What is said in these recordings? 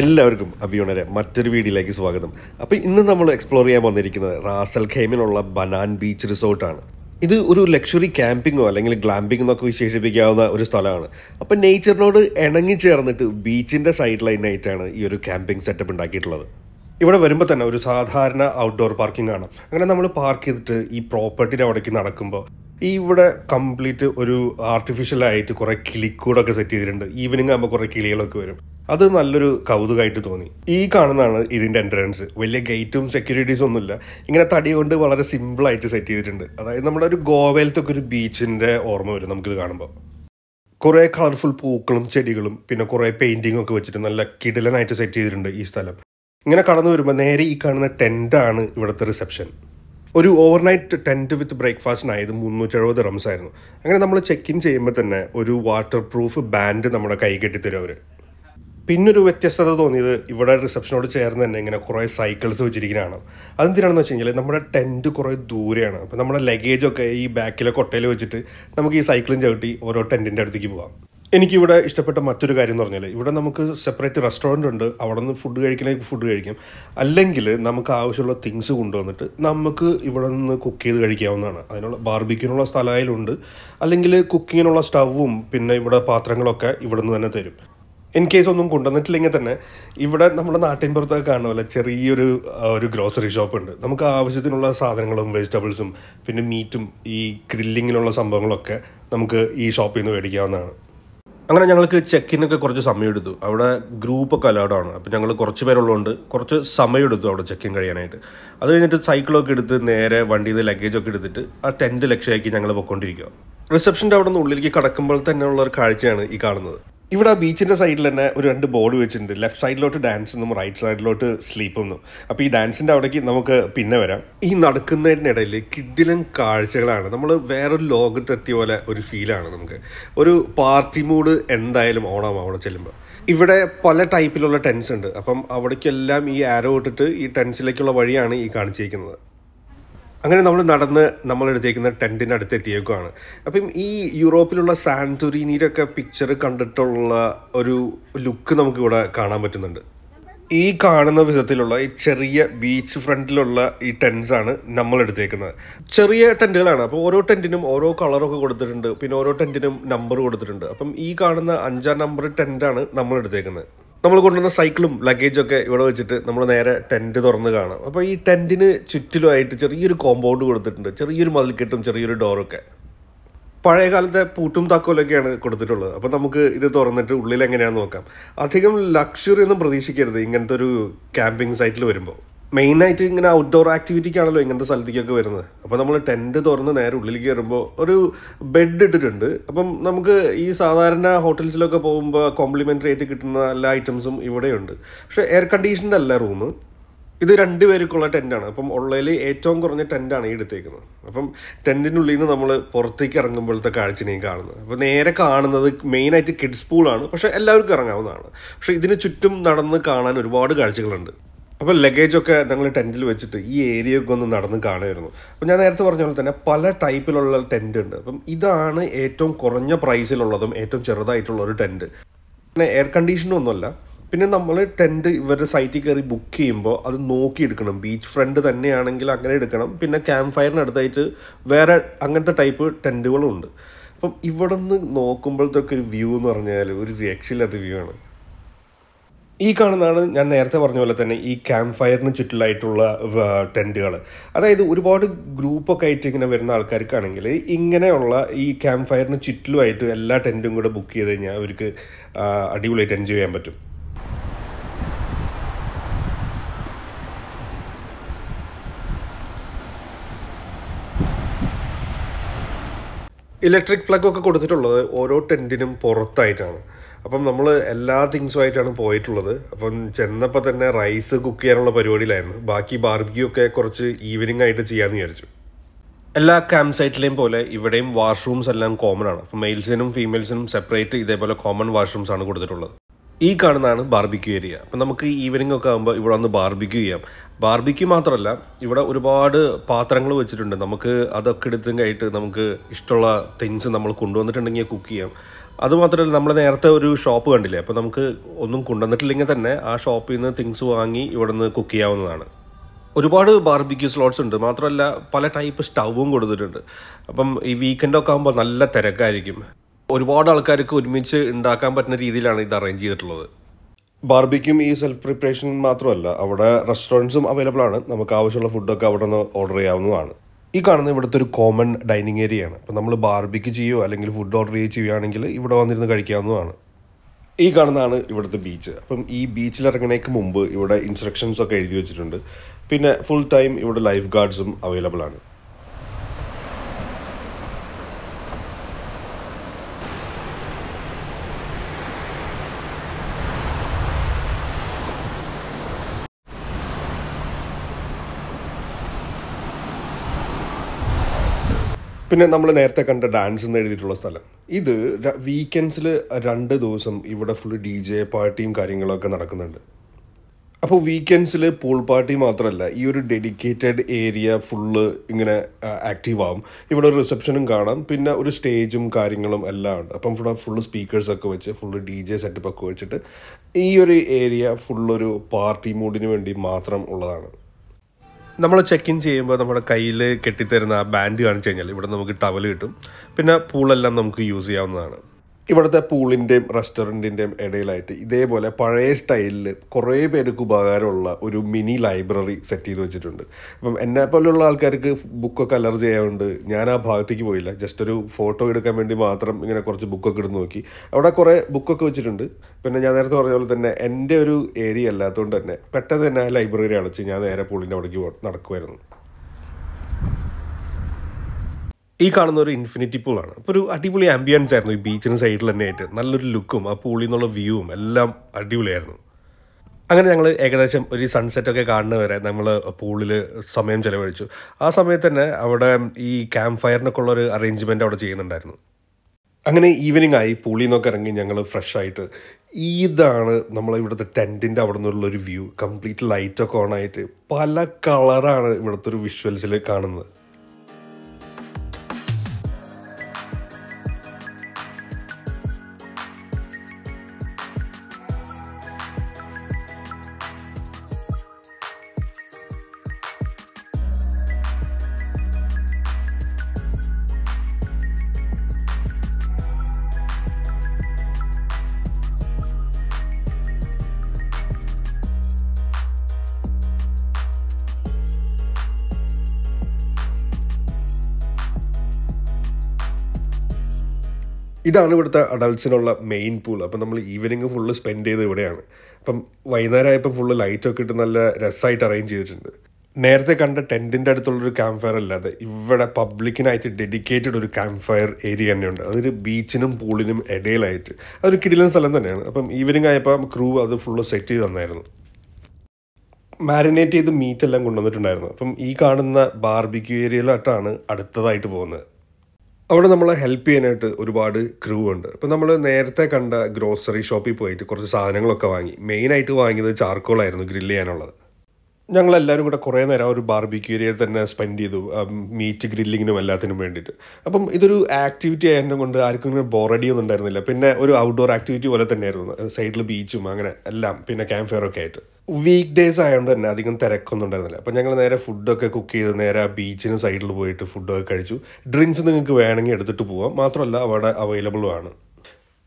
എല്ലാവർക്കും അഭിയുണരെ മറ്റൊരു വീഡിയോയിലേക്ക് സ്വാഗതം. അപ്പോൾ ഇന്ന് നമ്മൾ എക്സ്പ്ലോർ ചെയ്യാൻ വന്നിരിക്കുന്നത് റാസൽ ഖൈമിലുള്ള ബനാൻ ബീച്ച് റിസോർട്ടാണ്. ഇത് ഒരു ലക്ഷറി ക്യാമ്പിങ്ങോ അല്ലെങ്കിൽ ഗ്ലാമ്പിംഗ് എന്നൊക്കെ വിശേഷിപ്പിക്കാവുന്ന ഒരു സ്ഥലമാണ്. അപ്പം നേച്ചറിനോട് ഇണങ്ങി ചേർന്നിട്ട് ബീച്ചിന്റെ സൈഡ് ലൈനായിട്ടാണ് ഈ ഒരു ക്യാമ്പിംഗ് സെറ്റപ്പ് ഉണ്ടാക്കിയിട്ടുള്ളത്. ഇവിടെ വരുമ്പോൾ തന്നെ ഒരു സാധാരണ ഔട്ട്ഡോർ പാർക്കിംഗ് ആണ് അങ്ങനെ നമ്മൾ പാർക്ക് ചെയ്തിട്ട് ഈ പ്രോപ്പർട്ടിയുടെ അവിടേക്ക് നടക്കുമ്പോൾ ഈ ഇവിടെ കംപ്ലീറ്റ് ഒരു ആർട്ടിഫിഷ്യൽ ആയിട്ട് കുറേ കിളിക്കൂടൊക്കെ സെറ്റ് ചെയ്തിട്ടുണ്ട്. ഈവനിങ് ആകുമ്പോൾ കുറേ കിളികളൊക്കെ വരും. അത് നല്ലൊരു കൗതുകമായിട്ട് തോന്നി. ഈ കാണുന്നതാണ് ഇതിന്റെ എൻട്രൻസ് വലിയ ഗേറ്റും സെക്യൂരിറ്റീസും ഒന്നുമില്ല. ഇങ്ങനെ തടി കൊണ്ട് വളരെ സിമ്പിളായിട്ട് സെറ്റ് ചെയ്തിട്ടുണ്ട്. അതായത് നമ്മുടെ ഒരു ഗോവയിലത്തെ ഒക്കെ ഒരു ബീച്ചിന്റെ ഓർമ്മ വരും നമുക്കിത് കാണുമ്പോൾ കുറേ കളർഫുൾ പൂക്കളും ചെടികളും പിന്നെ കുറേ പെയിന്റിങ്ങും ഒക്കെ വെച്ചിട്ട് നല്ല കിടിലനായിട്ട് സെറ്റ് ചെയ്തിട്ടുണ്ട് ഈ സ്ഥലം. ഇങ്ങനെ കടന്നു വരുമ്പോൾ നേരെ ഈ കാണുന്ന ടെന്റാണ് ഇവിടുത്തെ റിസപ്ഷൻ ഒരു ഓവർനൈറ്റ് ടെന്റ് വിത്ത് ബ്രേക്ക്ഫാസ്റ്റിനായത് മുന്നൂറ്റി എഴുപത് റംസ് ആയിരുന്നു. അങ്ങനെ നമ്മൾ ചെക്ക് ഇൻ ചെയ്യുമ്പോൾ തന്നെ ഒരു വാട്ടർ പ്രൂഫ് ബാൻഡ് നമ്മുടെ കൈ കെട്ടിത്തരും അവർ പിന്നൊരു വ്യത്യസ്തത തോന്നിയത് ഇവിടെ റിസപ്ഷനോട് ചേർന്ന് തന്നെ ഇങ്ങനെ കുറേ സൈക്കിൾസ് വെച്ചിരിക്കുന്നതാണ് അതെന്തിനാണെന്ന് വെച്ച് കഴിഞ്ഞാൽ നമ്മുടെ ടെന്റ് കുറേ ദൂരെയാണ്. അപ്പോൾ നമ്മുടെ ലഗേജൊക്കെ ഈ ബാക്കിലെ കൊട്ടയിൽ വെച്ചിട്ട് നമുക്ക് ഈ സൈക്കിളും ചവിട്ടി ഓരോ ടെന്റിന്റെ അടുത്തേക്ക് പോകാം എനിക്കിവിടെ ഇഷ്ടപ്പെട്ട മറ്റൊരു കാര്യം എന്ന് പറഞ്ഞാൽ ഇവിടെ നമുക്ക് സെപ്പറേറ്റ് റെസ്റ്റോറന്റ് ഉണ്ട്. അവിടെ നിന്ന് ഫുഡ് കഴിക്കണമെങ്കിൽ ഫുഡ് കഴിക്കാം. അല്ലെങ്കിൽ നമുക്ക് ആവശ്യമുള്ള തിങ്സ് കൊണ്ടുവന്നിട്ട് നമുക്ക് ഇവിടെ നിന്ന് കുക്ക് ചെയ്ത് കഴിക്കാവുന്നതാണ്. അതിനുള്ള ബാർബിക്കിനുള്ള സ്ഥലമായാലുണ്ട്. അല്ലെങ്കിൽ കുക്കിങ്ങിനുള്ള സ്റ്റവും പിന്നെ ഇവിടെ പാത്രങ്ങളൊക്കെ ഇവിടെ നിന്ന് തന്നെ തരും. ഇൻ കേസ് ഒന്നും കൊണ്ടുവന്നിട്ടില്ലെങ്കിൽ തന്നെ ഇവിടെ നമ്മുടെ നാട്ടിൻപുറത്തൊക്കെ കാണുമല്ലോ ചെറിയൊരു ഒരു ഗ്രോസറി ഷോപ്പ് ഉണ്ട്. നമുക്ക് ആവശ്യത്തിനുള്ള സാധനങ്ങളും വെജിറ്റബിൾസും പിന്നെ മീറ്റും ഈ ഗ്രില്ലിങ്ങിനുള്ള സംഭവങ്ങളൊക്കെ നമുക്ക് ഈ ഷോപ്പിൽ നിന്ന് മേടിക്കാവുന്നതാണ്. അങ്ങനെ ഞങ്ങൾക്ക് ചെക്കിനൊക്കെ കുറച്ച് സമയം എടുത്തു അവിടെ ഗ്രൂപ്പൊക്കെ അലൗഡാണ് അപ്പോൾ ഞങ്ങൾ കുറച്ച് പേരുള്ളതുകൊണ്ട് കുറച്ച് സമയം എടുത്തു അവിടെ ചെക്കിൻ കഴിയാനായിട്ട്. അത് കഴിഞ്ഞിട്ട് സൈക്കിളൊക്കെ എടുത്ത് നേരെ വണ്ടിയിൽ നിന്ന് ലഗേജൊക്കെ എടുത്തിട്ട് ആ ടെന്റ് ലക്ഷ്യമാക്കി ഞങ്ങൾ പൊയ്ക്കൊണ്ടിരിക്കുക റിസപ്ഷന്റെ അവിടെ നിന്ന് ഉള്ളിലേക്ക് കടക്കുമ്പോൾ തന്നെയുള്ള ഒരു കാഴ്ചയാണ് ഈ കാണുന്നത്. ഇവിടെ ആ ബീച്ചിന്റെ സൈഡിൽ തന്നെ ഒരു രണ്ട് ബോർഡ് വെച്ചിട്ടുണ്ട്. ലെഫ്റ്റ് സൈഡിലോട്ട് ഡാൻസ് എന്നും റൈറ്റ് സൈഡിലോട്ട് സ്ലീപ്പ് എന്നും അപ്പോൾ ഈ ഡാൻസിന്റെ അവിടേക്ക് നമുക്ക് പിന്നെ വരാം. ഈ നടക്കുന്നതിനിടയിൽ കിഡിലും കാഴ്ചകളാണ്. നമ്മൾ വേറൊരു ലോകത്തെത്തിയ പോലെ ഒരു ഫീലാണ് നമുക്ക്. ഒരു പാർട്ടി മൂഡ് എന്തായാലും ഓണാവും അവിടെ ചെല്ലുമ്പോൾ ഇവിടെ പല ടൈപ്പിലുള്ള ടെൻസ് ഉണ്ട്. അപ്പം അവിടേക്കെല്ലാം ഈ ആരോ ഇട്ടിട്ട് ഈ ടെൻസിലേക്കുള്ള വഴിയാണ് ഈ കാണിച്ചിരിക്കുന്നത്. അങ്ങനെ നമ്മൾ നടന്ന് നമ്മൾ എടുത്തേക്കുന്ന ടെന്റിന്റെ അടുത്ത് എത്തിയേക്കുവാണ് അപ്പം ഈ യൂറോപ്പിലുള്ള സാന്റോറിനിയിലൊക്കെ പിക്ചർ കണ്ടിട്ടുള്ള ഒരു ലുക്ക് നമുക്കിവിടെ കാണാൻ പറ്റുന്നുണ്ട്. ഈ കാണുന്ന വിധത്തിലുള്ള ഈ ചെറിയ ബീച്ച് ഫ്രണ്ടിലുള്ള ഈ ടെൻസ് ആണ് നമ്മൾ എടുത്തേക്കുന്നത് ചെറിയ ടെന്റുകളാണ് അപ്പോൾ ഓരോ ടെന്റിനും ഓരോ കളറൊക്കെ കൊടുത്തിട്ടുണ്ട്. പിന്നെ ഓരോ ടെന്റിനും നമ്പർ കൊടുത്തിട്ടുണ്ട്. അപ്പം ഈ കാണുന്ന അഞ്ചാം നമ്പർ ടെന്റാണ് നമ്മൾ എടുത്തേക്കുന്നത് നമ്മൾ കൊണ്ടുവന്ന സൈക്കിളും ലഗേജൊക്കെ ഇവിടെ വെച്ചിട്ട് നമ്മൾ നേരെ ടെന്റ് തുറന്ന് കാണാം. അപ്പോൾ ഈ ടെന്റിന് ചുറ്റിലുമായിട്ട് ചെറിയൊരു കോമ്പൗണ്ട് കൊടുത്തിട്ടുണ്ട്. ചെറിയൊരു മതിൽക്കെട്ടും ചെറിയൊരു ഡോറൊക്കെ പഴയ കാലത്തെ പൂട്ടും താക്കോലൊക്കെയാണ് കൊടുത്തിട്ടുള്ളത്. അപ്പോൾ നമുക്ക് ഇത് തുറന്നിട്ട് ഉള്ളിൽ എങ്ങനെയാണെന്ന് നോക്കാം. അധികം ലക്ഷറി ഒന്നും പ്രതീക്ഷിക്കരുത് ഇങ്ങനത്തെ ഒരു ക്യാമ്പിംഗ് സൈറ്റിൽ വരുമ്പോൾ മെയിനായിട്ട് ഇങ്ങനെ ഔട്ട്ഡോർ ആക്ടിവിറ്റിക്കാണല്ലോ ഇങ്ങനത്തെ സ്ഥലത്തേക്കൊക്കെ വരുന്നത്. അപ്പോൾ നമ്മൾ ടെന്റ് തുറന്ന് നേരെ ഉള്ളിലേക്ക് കയറുമ്പോൾ ഒരു ബെഡ് ഇട്ടിട്ടുണ്ട്. അപ്പം നമുക്ക് ഈ സാധാരണ ഹോട്ടൽസിലൊക്കെ പോകുമ്പോൾ കോംപ്ലിമെന്ററി ആയിട്ട് കിട്ടുന്ന എല്ലാ ഐറ്റംസും ഇവിടെയുണ്ട്. പക്ഷേ എയർ കണ്ടീഷൻഡ് അല്ല റൂം ഇത് രണ്ട് പേർക്കുള്ള ടെന്റാണ് അപ്പം ഉള്ളതിൽ ഏറ്റവും കുറഞ്ഞ ടെന്റാണ് ഈ എടുത്തേക്കുന്നത്. അപ്പം ടെന്റിനുള്ളിൽ നിന്ന് നമ്മൾ പുറത്തേക്ക് ഇറങ്ങുമ്പോഴത്തെ കാഴ്ചനെയും കാണുന്നത്. അപ്പോൾ നേരെ കാണുന്നത് മെയിനായിട്ട് കിഡ്സ് പൂളാണ് പക്ഷേ എല്ലാവർക്കും ഇറങ്ങാവുന്നതാണ്. പക്ഷേ ഇതിന് ചുറ്റും നടന്ന് കാണാൻ ഒരുപാട് കാഴ്ചകളുണ്ട്. അപ്പോൾ ലഗേജൊക്കെ ഞങ്ങൾ ടെന്റിൽ വെച്ചിട്ട് ഈ ഏരിയയൊക്കെ ഒന്ന് നടന്ന് കാണുമായിരുന്നു. അപ്പോൾ ഞാൻ നേരത്തെ പറഞ്ഞ പോലെ തന്നെ പല ടൈപ്പിലുള്ള ടെന്റ് ഉണ്ട്. അപ്പം ഇതാണ് ഏറ്റവും കുറഞ്ഞ പ്രൈസിലുള്ളതും ഏറ്റവും ചെറുതായിട്ടുള്ള ഒരു ടെന്റ് പിന്നെ എയർ കണ്ടീഷനും ഒന്നുമല്ല. പിന്നെ നമ്മൾ ടെന്റ് ഇവരുടെ സൈറ്റിൽ കയറി ബുക്ക് ചെയ്യുമ്പോൾ അത് നോക്കി എടുക്കണം. ബീച്ച് ഫ്രണ്ട് തന്നെയാണെങ്കിൽ അങ്ങനെ എടുക്കണം. പിന്നെ ക്യാമ്പ് ഫയറിനടുത്തായിട്ട് വേറെ അങ്ങനത്തെ ടൈപ്പ് ടെന്റുകളും ഉണ്ട്. അപ്പം ഇവിടെ നിന്ന് നോക്കുമ്പോഴത്തേക്ക് ഒരു വ്യൂ എന്ന് പറഞ്ഞാൽ ഒരു രക്ഷയില്ലാത്ത വ്യൂ ആണ്. ഈ കാണുന്നതാണ് ഞാൻ നേരത്തെ പറഞ്ഞ പോലെ തന്നെ ഈ ക്യാമ്പ് ഫയറിന് ചുറ്റിലായിട്ടുള്ള ടെന്റുകൾ അതായത് ഒരുപാട് ഗ്രൂപ്പൊക്കെ ആയിട്ട് ഇങ്ങനെ വരുന്ന ആൾക്കാർക്കാണെങ്കിൽ ഇങ്ങനെയുള്ള ഈ ക്യാമ്പ് ഫയറിന് ചുറ്റിലുമായിട്ട് എല്ലാ ടെന്റും കൂടെ ബുക്ക് ചെയ്ത് കഴിഞ്ഞാൽ അവർക്ക് അടിപൊളിയായിട്ട് എൻജോയ് ചെയ്യാൻ പറ്റും. ഇലക്ട്രിക് പ്ലഗ് ഒക്കെ കൊടുത്തിട്ടുള്ളത് ഓരോ ടെന്റിനും പുറത്തായിട്ടാണ്. അപ്പം നമ്മൾ എല്ലാ തിങ്സും ആയിട്ടാണ് പോയിട്ടുള്ളത്. അപ്പം ചെന്നപ്പോൾ തന്നെ റൈസ് കുക്ക് ചെയ്യാനുള്ള പരിപാടിയിലായിരുന്നു. ബാക്കി ബാർബിക്യൂ ഒക്കെ കുറച്ച് ഈവനിങ് ആയിട്ട് ചെയ്യാമെന്ന് വിചാരിച്ചു. എല്ലാ ക്യാമ്പ് സൈറ്റിലെയും പോലെ ഇവിടെയും വാഷ്റൂംസ് എല്ലാം കോമൺ ആണ്. അപ്പം മെയിൽസിനും ഫീമെയിൽസിനും സെപ്പറേറ്റ് ഇതേപോലെ കോമൺ വാഷ്റൂംസ് ആണ് കൊടുത്തിട്ടുള്ളത്. ഈ കാണുന്നതാണ് ബാർബിക്യൂ ഏരിയ അപ്പം നമുക്ക് ഈവനിങ് ഒക്കെ ആകുമ്പോൾ ഇവിടെ വന്ന് ബാർബിക്യൂ ചെയ്യാം. ബാർബിക്യൂ മാത്രമല്ല ഇവിടെ ഒരുപാട് പാത്രങ്ങൾ വെച്ചിട്ടുണ്ട്. നമുക്ക് അതൊക്കെ എടുത്തും കഴിഞ്ഞിട്ട് നമുക്ക് ഇഷ്ടമുള്ള തിങ്സ് നമ്മൾ കൊണ്ടുവന്നിട്ടുണ്ടെങ്കിൽ കുക്ക് ചെയ്യാം. അതുമാത്രമല്ല നമ്മൾ നേരത്തെ ഒരു ഷോപ്പ് കണ്ടില്ലേ? അപ്പോൾ നമുക്ക് ഒന്നും കൊണ്ടുവന്നിട്ടില്ലെങ്കിൽ തന്നെ ആ ഷോപ്പിൽ നിന്ന് തിങ്സ് വാങ്ങി ഇവിടെ നിന്ന് കുക്ക് ചെയ്യാവുന്നതാണ്. ഒരുപാട് ബാർബിക്യൂ സ്ലോട്ട്സ് ഉണ്ട്. മാത്രമല്ല പല ടൈപ്പ് സ്റ്റൗവും കൊടുത്തിട്ടുണ്ട്. അപ്പം ഈ വീക്കെൻഡൊക്കെ ആകുമ്പോൾ നല്ല തിരക്കായിരിക്കും. ഒരുപാട് ആൾക്കാർക്ക് ഒരുമിച്ച് ഉണ്ടാക്കാൻ പറ്റുന്ന രീതിയിലാണ് ഇത് അറേഞ്ച് ചെയ്തിട്ടുള്ളത്. ബാർബിക്കും ഈ സെൽഫ് പ്രിപ്പറേഷൻ മാത്രമല്ല അവിടെ റെസ്റ്റോറന്റ്സും അവൈലബിൾ ആണ്. നമുക്ക് ആവശ്യമുള്ള ഫുഡൊക്കെ അവിടെ നിന്ന് ഓർഡർ ചെയ്യാവുന്നതാണ്. ഈ കാണുന്ന ഇവിടുത്തെ ഒരു കോമൺ ഡൈനിങ് ഏരിയ ആണ്. അപ്പം നമ്മൾ ബാർബിക്ക് ചെയ്യുകയോ അല്ലെങ്കിൽ ഫുഡ് ഓർഡർ ചെയ്യുകയോ ചെയ്യുകയാണെങ്കിൽ ഇവിടെ വന്നിരുന്ന് കഴിക്കാവുന്നതാണ്. ഈ കാണുന്നതാണ് ഇവിടുത്തെ ബീച്ച് അപ്പം ഈ ബീച്ചിൽ ഇറങ്ങണേക്ക് മുമ്പ് ഇവിടെ ഇൻസ്ട്രക്ഷൻസ് ഒക്കെ എഴുതി വെച്ചിട്ടുണ്ട്. പിന്നെ ഫുൾ ടൈം ഇവിടെ ലൈഫ് ഗാർഡ്സും അവൈലബിൾ ആണ്. പിന്നെ നമ്മൾ നേരത്തെ കണ്ട ഡാൻസ് എന്ന് എഴുതിയിട്ടുള്ള സ്ഥലം. ഇത് വീക്കെൻഡ്സിൽ രണ്ട് ദിവസം ഇവിടെ ഫുൾ ഡി ജെ പാർട്ടിയും കാര്യങ്ങളൊക്കെ നടക്കുന്നുണ്ട്. അപ്പോൾ വീക്കെൻഡ്സിൽ പൂൾ പാർട്ടി മാത്രമല്ല ഈ ഒരു ഡെഡിക്കേറ്റഡ് ഏരിയ ഫുള്ള് ഇങ്ങനെ ആക്റ്റീവ് ആവും. ഇവിടെ ഒരു റിസപ്ഷനും കാണാം പിന്നെ ഒരു സ്റ്റേജും കാര്യങ്ങളും എല്ലാം ഉണ്ട്. അപ്പം ഇവിടെ ഫുള്ള് സ്പീക്കേഴ്സൊക്കെ വെച്ച് ഫുള്ള് ഡി ജെ സെറ്റപ്പ് ഒക്കെ വെച്ചിട്ട് ഈ ഒരു ഏരിയ ഫുള്ളൊരു പാർട്ടി മൂഡിന് വേണ്ടി മാത്രം ഉള്ളതാണ്. നമ്മൾ ചെക്ക് ഇൻ ചെയ്യുമ്പോൾ നമ്മുടെ കയ്യിൽ കെട്ടിത്തരുന്ന ആ ബാൻഡ് കാണിച്ചു കഴിഞ്ഞാൽ ഇവിടെ നമുക്ക് ടവൽ കിട്ടും. പിന്നെ പൂളെല്ലാം നമുക്ക് യൂസ് ചെയ്യാവുന്നതാണ്. ഇവിടുത്തെ പൂളിന്റെയും റെസ്റ്റോറന്റിന്റെയും ഇടയിലായിട്ട് ഇതേപോലെ പഴയ സ്റ്റൈലിൽ കുറേ പേർക്ക് ഉപകാരമുള്ള ഒരു മിനി ലൈബ്രറി സെറ്റ് ചെയ്ത് വെച്ചിട്ടുണ്ട്. അപ്പം എന്നെ പോലെയുള്ള ആൾക്കാർക്ക് ബുക്കൊക്കെ അലർജി ആയതുകൊണ്ട് ഞാൻ ആ ഭാഗത്തേക്ക് പോയില്ല. ജസ്റ്റ് ഒരു ഫോട്ടോ എടുക്കാൻ വേണ്ടി മാത്രം ഇങ്ങനെ കുറച്ച് ബുക്കൊക്കെ എടുത്ത് നോക്കി. അവിടെ കുറേ ബുക്കൊക്കെ വെച്ചിട്ടുണ്ട്. പിന്നെ ഞാൻ നേരത്തെ പറഞ്ഞ പോലെ തന്നെ എന്റെ ഒരു ഏരിയ അല്ലാത്തതുകൊണ്ട് തന്നെ പെട്ടെന്ന് തന്നെ ആ ലൈബ്രറി അടച്ച് ഞാൻ നേരെ പൂളിന്റെ അവിടേക്ക് നടക്കുമായിരുന്നു ഈ കാണുന്ന ഒരു ഇൻഫിനിറ്റി പൂളാണ് അപ്പോൾ ഒരു അടിപൊളി ആംബിയൻസ് ആയിരുന്നു ഈ ബീച്ചിന് സൈഡിൽ തന്നെ ആയിട്ട്. നല്ലൊരു ലുക്കും ആ പൂളിൽ നിന്നുള്ള വ്യൂവും എല്ലാം അടിപൊളിയായിരുന്നു. അങ്ങനെ ഞങ്ങൾ ഏകദേശം ഒരു സൺസെറ്റ് ഒക്കെ കാണുന്ന വരെ നമ്മൾ പൂളിൽ സമയം ചിലവഴിച്ചു. ആ സമയത്ത് തന്നെ അവിടെ ഈ ക്യാമ്പ് ഫയറിനൊക്കെ ഉള്ള ഒരു അറേഞ്ച്മെന്റ് അവിടെ ചെയ്യുന്നുണ്ടായിരുന്നു. അങ്ങനെ ഈവനിങ് ആയി പൂളിൽ നിന്നൊക്കെ ഇറങ്ങി ഞങ്ങൾ ഫ്രഷ് ആയിട്ട്. ഇതാണ് നമ്മൾ ഇവിടുത്തെ ടെന്റിന്റെ അവിടെ നിന്നുള്ള ഒരു വ്യൂ കംപ്ലീറ്റ് ലൈറ്റൊക്കെ ആയിട്ട്. പല കളറാണ് ഇവിടുത്തെ ഒരു വിഷ്വൽസിൽ കാണുന്നത്. ഇതാണ് ഇവിടുത്തെ അഡൾട്ട്സിനുള്ള മെയിൻ പൂൾ അപ്പം നമ്മൾ ഈവനിങ് ഫുള്ള് സ്പെൻഡ് ചെയ്ത് ഇവിടെയാണ്. അപ്പം വൈകുന്നേരം ആയപ്പോൾ ഫുള്ള് ലൈറ്റൊക്കെ ഇട്ട് നല്ല രസമായിട്ട് അറേഞ്ച് ചെയ്തിട്ടുണ്ട്. നേരത്തെ കണ്ട ടെന്റിന്റെ അടുത്തുള്ളൊരു ക്യാമ്പ് ഫയർ അല്ലാതെ ഇവിടെ പബ്ലിക്കിനായിട്ട് ഡെഡിക്കേറ്റഡ് ഒരു ക്യാമ്പ് ഫയർ ഏരിയ തന്നെയുണ്ട്. അതൊരു ബീച്ചിനും പൂളിനും ഇടയിലായിട്ട്. അതൊരു കിടിലൻ സ്ഥലം തന്നെയാണ്. അപ്പം ഈവനിങ് ആയപ്പോൾ ക്രൂ അത് ഫുള്ള് സെറ്റ് ചെയ്ത് തന്നായിരുന്നു. മാരിനേറ്റ് ചെയ്ത് മീറ്റ് എല്ലാം കൊണ്ടുവന്നിട്ടുണ്ടായിരുന്നു. അപ്പം ഈ കാണുന്ന ബാർബിക്യൂ ഏരിയയിലോട്ടാണ് അടുത്തതായിട്ട് പോകുന്നത്. അവിടെ നമ്മളെ ഹെൽപ്പ് ചെയ്യാനായിട്ട് ഒരുപാട് ക്രൂ ഉണ്ട്. അപ്പം നമ്മൾ നേരത്തെ കണ്ട ഗ്രോസറി ഷോപ്പിൽ പോയിട്ട് കുറച്ച് സാധനങ്ങളൊക്കെ വാങ്ങി. മെയിനായിട്ട് വാങ്ങിയത് ചാർക്കോളായിരുന്നു ഗ്രില്ല് ചെയ്യാനുള്ളത്. ഞങ്ങളെല്ലാവരും കൂടെ കുറേ നേരം ഒരു ബാർബിക്യൂ തന്നെ സ്പെൻഡ് ചെയ്തു. മീറ്റ് ഗ്രില്ലിങ്ങിനും എല്ലാത്തിനും വേണ്ടിയിട്ട്. അപ്പം ഇതൊരു ആക്ടിവിറ്റി ആയതിനെ കൊണ്ട് ആർക്കും ഇങ്ങനെ ബോറടിയൊന്നും ഉണ്ടായിരുന്നില്ല. പിന്നെ ഒരു ഔട്ട്ഡോർ ആക്ടിവിറ്റി പോലെ തന്നെയായിരുന്നു. സൈഡിൽ ബീച്ചും അങ്ങനെ എല്ലാം. പിന്നെ ക്യാമ്പ് ഫയർ ഒക്കെ ആയിട്ട്. വീക്ക് ഡേയ്സ് ആയതുകൊണ്ട് തന്നെ അധികം തിരക്കൊന്നും ഉണ്ടായിരുന്നില്ല. അപ്പോൾ ഞങ്ങൾ നേരെ ഫുഡൊക്കെ കുക്ക് ചെയ്ത് നേരെ ആ ബീച്ചിന് സൈഡിൽ പോയിട്ട് ഫുഡൊക്കെ കഴിച്ചു. ഡ്രിങ്ക്സ് നിങ്ങൾക്ക് വേണമെങ്കിൽ എടുത്തിട്ട് പോവാം. മാത്രമല്ല അവിടെ അവൈലബിളും ആണ്.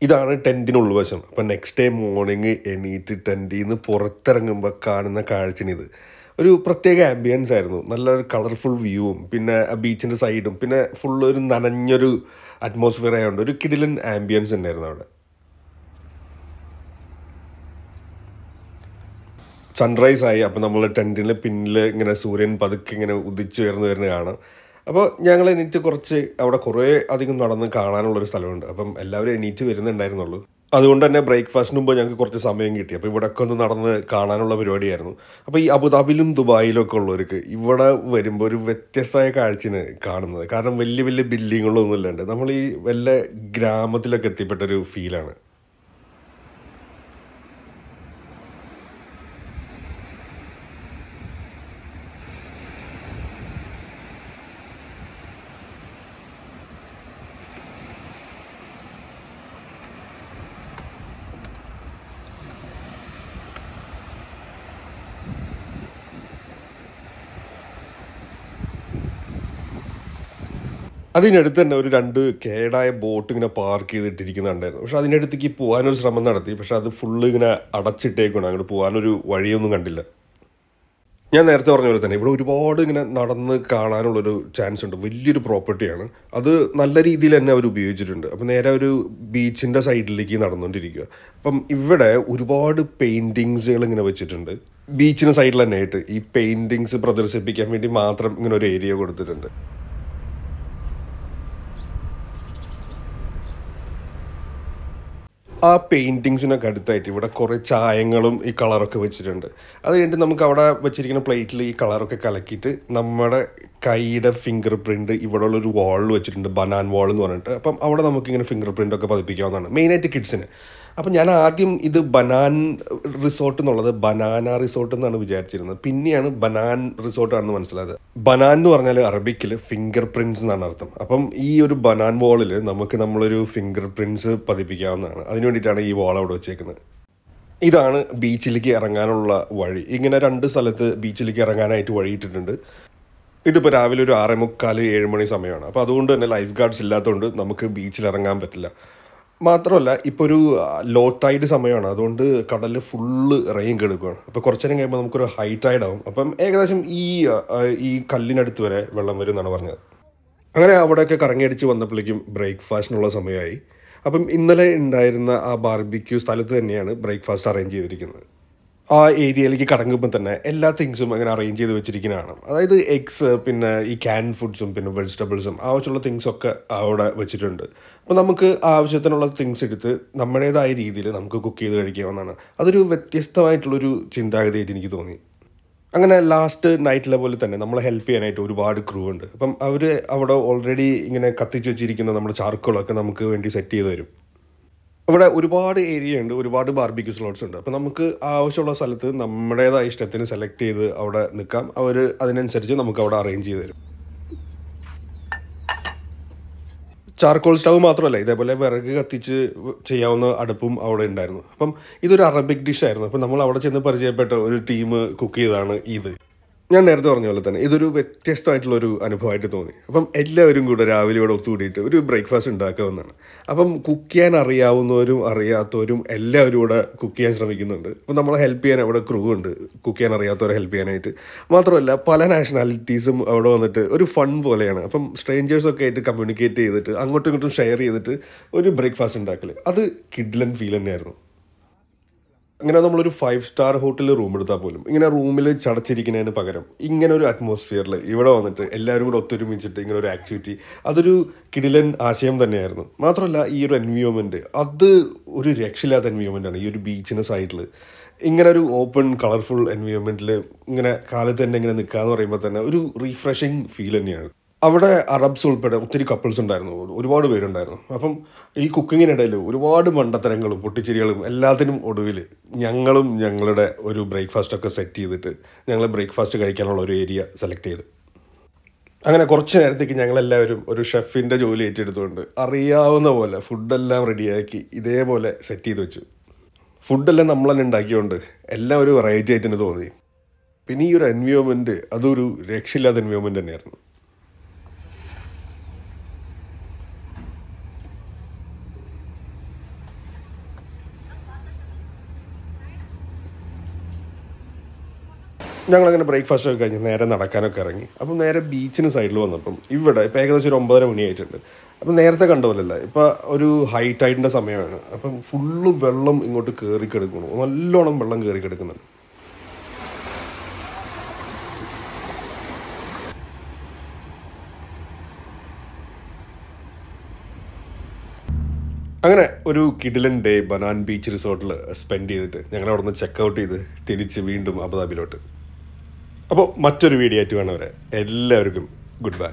ഇതാണ് ടെന്റിന് ഉൾവശം. അപ്പം നെക്സ്റ്റ് ഡേ മോർണിംഗ് എണീറ്റ് ടെന്റിൽ നിന്ന് പുറത്തിറങ്ങുമ്പോൾ കാണുന്ന കാഴ്ചനിത് ഒരു പ്രത്യേക ആംബിയൻസ് ആയിരുന്നു. നല്ലൊരു കളർഫുൾ വ്യൂവും പിന്നെ ആ ബീച്ചിന്റെ സൈഡും പിന്നെ ഫുൾ ഒരു നനഞ്ഞൊരു അറ്റ്മോസ്ഫിയർ ആയതുകൊണ്ട് ഒരു കിടിലൻ ആംബിയൻസ് ഉണ്ടായിരുന്നു അവിടെ. സൺറൈസ് ആയി. അപ്പോൾ നമ്മൾ ടെന്റിന് പിന്നിൽ ഇങ്ങനെ സൂര്യൻ പതുക്കെ ഇങ്ങനെ ഉദിച്ചു ഉയർന്നു വരുന്ന കാണാം. അപ്പോൾ ഞങ്ങൾ എണീറ്റ് കുറച്ച് അവിടെ കുറേ അധികം നടന്ന് കാണാനുള്ളൊരു സ്ഥലമുണ്ട്. അപ്പം എല്ലാവരും എണീറ്റ് വരുന്നുണ്ടായിരുന്നുള്ളൂ. അതുകൊണ്ട് തന്നെ ബ്രേക്ക്ഫാസ്റ്റിന് മുമ്പ് ഞങ്ങൾക്ക് കുറച്ച് സമയം കിട്ടി. അപ്പോൾ ഇവിടെയൊക്കെ ഒന്ന് നടന്ന് കാണാനുള്ള പരിപാടിയായിരുന്നു. അപ്പോൾ ഈ അബുദാബിലും ദുബായിലും ഒക്കെ ഉള്ളവർക്ക് ഇവിടെ വരുമ്പോൾ ഒരു വ്യത്യസ്തമായ കാഴ്ചയാണ് കാണുന്നത്. കാരണം വലിയ വലിയ ബിൽഡിങ്ങുകളൊന്നും ഇല്ലാണ്ട് നമ്മൾ ഈ വല്ല ഗ്രാമത്തിലൊക്കെ എത്തിപ്പെട്ടൊരു ഫീലാണ് അതിനടുത്ത് തന്നെ ഒരു രണ്ട് കേടായ ബോട്ട് ഇങ്ങനെ പാർക്ക് ചെയ്തിട്ടിരിക്കുന്നുണ്ടായിരുന്നു. പക്ഷെ അതിനടുത്തേക്ക് പോകാനൊരു ശ്രമം നടത്തി. പക്ഷെ അത് ഫുള്ള് ഇങ്ങനെ അടച്ചിട്ടേക്കാണ് അങ്ങോട്ട് പോകാനൊരു വഴിയൊന്നും കണ്ടില്ല. ഞാൻ നേരത്തെ പറഞ്ഞ പോലെ തന്നെ ഇവിടെ ഒരുപാട് ഇങ്ങനെ നടന്ന് കാണാനുള്ളൊരു ചാൻസ് ഉണ്ട്. വലിയൊരു പ്രോപ്പർട്ടിയാണ് അത് നല്ല രീതിയിൽ തന്നെ അവർ ഉപയോഗിച്ചിട്ടുണ്ട്. അപ്പം നേരെ ഒരു ബീച്ചിന്റെ സൈഡിലേക്ക് നടന്നുകൊണ്ടിരിക്കുക. അപ്പം ഇവിടെ ഒരുപാട് പെയിന്റിങ്സുകൾ ഇങ്ങനെ വെച്ചിട്ടുണ്ട്. ബീച്ചിന്റെ സൈഡിൽ തന്നെ ആയിട്ട് ഈ പെയിന്റിങ്സ് പ്രദർശിപ്പിക്കാൻ വേണ്ടി മാത്രം ഇങ്ങനെ ഒരു ഏരിയ കൊടുത്തിട്ടുണ്ട്. ആ പെയിന്റിങ്സിനൊക്കെ അടുത്തായിട്ട് ഇവിടെ കുറേ ചായങ്ങളും ഈ കളറൊക്കെ വെച്ചിട്ടുണ്ട്. അത് കഴിഞ്ഞിട്ട് നമുക്ക് അവിടെ വെച്ചിരിക്കുന്ന പ്ലേറ്റിൽ ഈ കളറൊക്കെ കലക്കിയിട്ട് നമ്മുടെ കൈയുടെ ഫിംഗർ പ്രിന്റ് ഇവിടെ ഉള്ളൊരു വാളിൽ വെച്ചിട്ടുണ്ട്. ബനാൻ വാൾ എന്ന് പറഞ്ഞിട്ട്. അപ്പം അവിടെ നമുക്ക് ഇങ്ങനെ ഫിംഗർ പ്രിന്റ് ഒക്കെ പതിപ്പിക്കാവുന്നതാണ്. മെയിനായിട്ട് കിഡ്സിന് അപ്പം ഞാൻ ആദ്യം ഇത് ബനാൻ റിസോർട്ട് എന്നുള്ളത് ബനാന റിസോർട്ട് എന്നാണ് വിചാരിച്ചിരുന്നത്. പിന്നെയാണ് ബനാൻ റിസോർട്ടാണെന്ന് മനസ്സിലായത്. ബനാൻ എന്ന് പറഞ്ഞാൽ അറബിക്കിൽ ഫിംഗർ പ്രിൻസ് എന്നാണ് അർത്ഥം. അപ്പം ഈ ഒരു ബനാൻ വാളിൽ നമുക്ക് നമ്മളൊരു ഫിംഗർ പ്രിൻസ് പതിപ്പിക്കാവുന്നതാണ്. അതിന് വേണ്ടിയിട്ടാണ് ഈ വാൾ അവിടെ വെച്ചേക്കുന്നത്. ഇതാണ് ബീച്ചിലേക്ക് ഇറങ്ങാനുള്ള വഴി. ഇങ്ങനെ രണ്ട് സ്ഥലത്ത് ബീച്ചിലേക്ക് ഇറങ്ങാനായിട്ട് വഴിയിട്ടിട്ടുണ്ട്. ഇതിപ്പോൾ രാവിലെ ഒരു ആറേ മുക്കാൽ ഏഴ് മണി സമയമാണ്. അപ്പോൾ അതുകൊണ്ട് തന്നെ ലൈഫ് ഗാർഡ്സ് ഇല്ലാത്തതുകൊണ്ട് നമുക്ക് ബീച്ചിൽ ഇറങ്ങാൻ പറ്റില്ല. മാത്രമല്ല ഇപ്പോൾ ഒരു ലോ ടൈഡ് സമയമാണ് അതുകൊണ്ട് കടലിൽ ഫുള്ള് റെയിൻ കെടുക്കുകയാണ് അപ്പോൾ കുറച്ച് നേരം കഴിയുമ്പോൾ നമുക്കൊരു ഹൈ ടൈഡ് ആവും. അപ്പം ഏകദേശം ഈ ഈ കല്ലിനടുത്ത് വരെ വെള്ളം വരും എന്നാണ് പറഞ്ഞത്. അങ്ങനെ അവിടെയൊക്കെ കറങ്ങിയടിച്ച് വന്നപ്പോഴേക്കും ബ്രേക്ക്ഫാസ്റ്റിനുള്ള സമയമായി. അപ്പം ഇന്നലെ ഉണ്ടായിരുന്ന ആ ബാർബിക്യൂ സ്ഥലത്ത് തന്നെയാണ് ബ്രേക്ക്ഫാസ്റ്റ് അറേഞ്ച് ചെയ്തിരിക്കുന്നത്. ആ ഏരിയയിലേക്ക് കടങ്ങുമ്പോൾ തന്നെ എല്ലാ തിങ്സും അങ്ങനെ അറേഞ്ച് ചെയ്ത് വെച്ചിരിക്കുന്നതാണ്. അതായത് എഗ്സ് പിന്നെ ഈ ക്യാൻ ഫുഡ്സും പിന്നെ വെജിറ്റബിൾസും ആവശ്യമുള്ള തിങ്സ് ഒക്കെ അവിടെ വെച്ചിട്ടുണ്ട്. അപ്പോൾ നമുക്ക് ആവശ്യത്തിനുള്ള തിങ്സ് എടുത്ത് നമ്മുടേതായ രീതിയിൽ നമുക്ക് കുക്ക് ചെയ്ത് കഴിക്കാവുന്നതാണ്. അതൊരു വ്യത്യസ്തമായിട്ടുള്ളൊരു ചിന്താഗതിയായിട്ട് എനിക്ക് തോന്നി. അങ്ങനെ ലാസ്റ്റ് നൈറ്റിലെ പോലെ തന്നെ നമ്മളെ ഹെൽപ്പ് ചെയ്യാനായിട്ട് ഒരുപാട് ക്രൂ ഉണ്ട്. അപ്പം അവർ അവിടെ ഓൾറെഡി ഇങ്ങനെ കത്തിച്ച് വെച്ചിരിക്കുന്ന നമ്മുടെ ചാർക്കോളൊക്കെ നമുക്ക് വേണ്ടി സെറ്റ് ചെയ്ത് തരും. ഇവിടെ ഒരുപാട് ഏരിയ ഉണ്ട് ഒരുപാട് ബാർബിക്യൂ സ്ലോട്ട്സ് ഉണ്ട്. അപ്പോൾ നമുക്ക് ആവശ്യമുള്ള സ്ഥലത്ത് നമ്മുടേതായ ഇഷ്ടത്തിന് സെലക്ട് ചെയ്ത് അവിടെ നിൽക്കാം. അവർ അതിനനുസരിച്ച് നമുക്ക് അവിടെ അറേഞ്ച് ചെയ്ത് തരും. ചാർക്കോൾ സ്റ്റവ് മാത്രമല്ല ഇതേപോലെ വിറക് കത്തിച്ച് ചെയ്യാവുന്ന അടുപ്പും അവിടെ ഉണ്ടായിരുന്നു. അപ്പം ഇതൊരു അറബിക് ഡിഷായിരുന്നു അപ്പം നമ്മൾ അവിടെ ചെന്ന് പരിചയപ്പെട്ട ഒരു ടീം കുക്ക് ചെയ്താണ് ഇത്. ഞാൻ നേരത്തെ പറഞ്ഞ പോലെ തന്നെ ഇതൊരു വ്യത്യസ്തമായിട്ടുള്ളൊരു അനുഭവമായിട്ട് തോന്നി. അപ്പം എല്ലാവരും കൂടെ രാവിലെ ഇവിടെ ഒത്തുകൂടിയിട്ട് ഒരു ബ്രേക്ക്ഫാസ്റ്റ് ഉണ്ടാക്കാവുന്നതാണ് അപ്പം കുക്ക് ചെയ്യാൻ അറിയാവുന്നവരും അറിയാത്തവരും എല്ലാവരും ഇവിടെ കുക്ക് ചെയ്യാൻ ശ്രമിക്കുന്നുണ്ട്. അപ്പം നമ്മളെ ഹെൽപ്പ് ചെയ്യാൻ അവിടെ ക്രൂ ഉണ്ട്. കുക്ക് ചെയ്യാൻ അറിയാത്തവരെ ഹെൽപ്പ് ചെയ്യാനായിട്ട്. മാത്രമല്ല പല നാഷണാലിറ്റീസും അവിടെ വന്നിട്ട് ഒരു ഫൺ പോലെയാണ്. അപ്പം സ്ട്രേഞ്ചേഴ്സൊക്കെ ആയിട്ട് കമ്മ്യൂണിക്കേറ്റ് ചെയ്തിട്ട് അങ്ങോട്ടും ഇങ്ങോട്ടും ഷെയർ ചെയ്തിട്ട് ഒരു ബ്രേക്ക്ഫാസ്റ്റ് ഉണ്ടാക്കൽ അത് കിഡ്ലൻ ഫീൽ തന്നെയായിരുന്നു. അങ്ങനെ നമ്മളൊരു ഫൈവ് സ്റ്റാർ ഹോട്ടലിൽ റൂം എടുത്താൽ പോലും ഇങ്ങനെ റൂമിൽ ചടച്ചിരിക്കുന്നതിന് പകരം ഇങ്ങനെ ഒരു അറ്റ്മോസ്ഫിയറിൽ ഇവിടെ വന്നിട്ട് എല്ലാവരും കൂടെ ഒത്തൊരുമിച്ചിട്ട് ഇങ്ങനെ ഒരു ആക്ടിവിറ്റി അതൊരു കിടിലൻ ആശയം തന്നെയായിരുന്നു. മാത്രമല്ല ഈ ഒരു എൻവിയോമെന്റ് അത് ഒരു രക്ഷയില്ലാത്ത എൻവിയോമെന്റ് ആണ് ഈ ഒരു ബീച്ചിന് സൈഡിൽ ഇങ്ങനെ ഒരു ഓപ്പൺ കളർഫുൾ എൻവിയോമെന്റിൽ ഇങ്ങനെ കാലത്ത് തന്നെ ഇങ്ങനെ നിൽക്കുക എന്ന് പറയുമ്പോൾ തന്നെ ഒരു റീഫ്രഷിങ് ഫീൽ തന്നെയാണ്. അവിടെ അറബ്സ് ഉൾപ്പെടെ ഒത്തിരി കപ്പിൾസ് ഉണ്ടായിരുന്നു. ഒരുപാട് പേരുണ്ടായിരുന്നു. അപ്പം ഈ കുക്കിങ്ങിനിടയിൽ ഒരുപാട് മണ്ടത്തരങ്ങളും പൊട്ടിച്ചിരികളും എല്ലാത്തിനും ഒടുവിൽ ഞങ്ങളും ഞങ്ങളുടെ ഒരു ബ്രേക്ക്ഫാസ്റ്റൊക്കെ സെറ്റ് ചെയ്തിട്ട് ഞങ്ങൾ ബ്രേക്ക്ഫാസ്റ്റ് കഴിക്കാനുള്ള ഒരു ഏരിയ സെലക്ട് ചെയ്ത്. അങ്ങനെ കുറച്ച് നേരത്തേക്ക് ഞങ്ങളെല്ലാവരും ഒരു ഷെഫിന്റെ ജോലി ഏറ്റെടുത്തുകൊണ്ട് അറിയാവുന്ന പോലെ ഫുഡെല്ലാം റെഡിയാക്കി ഇതേപോലെ സെറ്റ് ചെയ്ത് വെച്ചു. ഫുഡെല്ലാം നമ്മൾ തന്നെ ഉണ്ടാക്കിയോണ്ട് എല്ലാം ഒരു വെറൈറ്റി ആയിട്ട് തന്നെ. പിന്നെ ഈ ഒരു എൻവിയോമെന്റ് അതൊരു രക്ഷയില്ലാത്ത എൻവിയോമെന്റ് തന്നെയായിരുന്നു. ഞങ്ങളങ്ങനെ ബ്രേക്ക്ഫാസ്റ്റ് ഒക്കെ കഴിഞ്ഞ് നേരെ നടക്കാനൊക്കെ ഇറങ്ങി. അപ്പം നേരെ ബീച്ചിന് സൈഡിൽ വന്നപ്പം ഇവിടെ ഇപ്പം ഏകദേശം ഒരു ഒമ്പതര മണിയായിട്ടുണ്ട്. അപ്പം നേരത്തെ കണ്ട പോലല്ല ഇപ്പം ഒരു ഹൈ ടൈഡിന്റെ സമയമാണ്. അപ്പം ഫുള്ള് വെള്ളം ഇങ്ങോട്ട് കയറി കിടക്കുന്നു. നല്ലോണം വെള്ളം കയറി കിടക്കുന്നുണ്ട്. അങ്ങനെ ഒരു കിഡിലൻ ഡേ ബനാൻ ബീച്ച് റിസോർട്ടിൽ സ്പെൻഡ് ചെയ്തിട്ട് ഞങ്ങൾ അവിടെ നിന്ന് ചെക്കൗട്ട് ചെയ്ത് തിരിച്ച് വീണ്ടും അബുദാബിയിലോട്ട്. അപ്പോൾ മറ്റൊരു വീഡിയോ ആയിട്ട് വേണം വരെ എല്ലാവർക്കും ഗുഡ് ബൈ